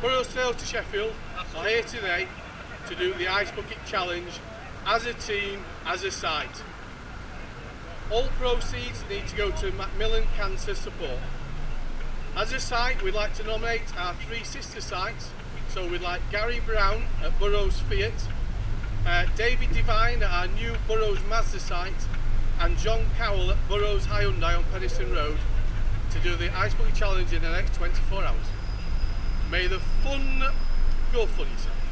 Sales to Sheffield are here today to do the Ice Bucket Challenge as a team, as a site. All proceeds need to go to Macmillan Cancer Support. As a site, we'd like to nominate our three sister sites. So we'd like Gary Brown at Burrows Fiat, uh, David Devine at our new Burrows Mazda site, and John Cowell at Burrows Hyundai on Penistone Road to do the Ice Bucket Challenge in the next 24 hours. May the fun go for yourself.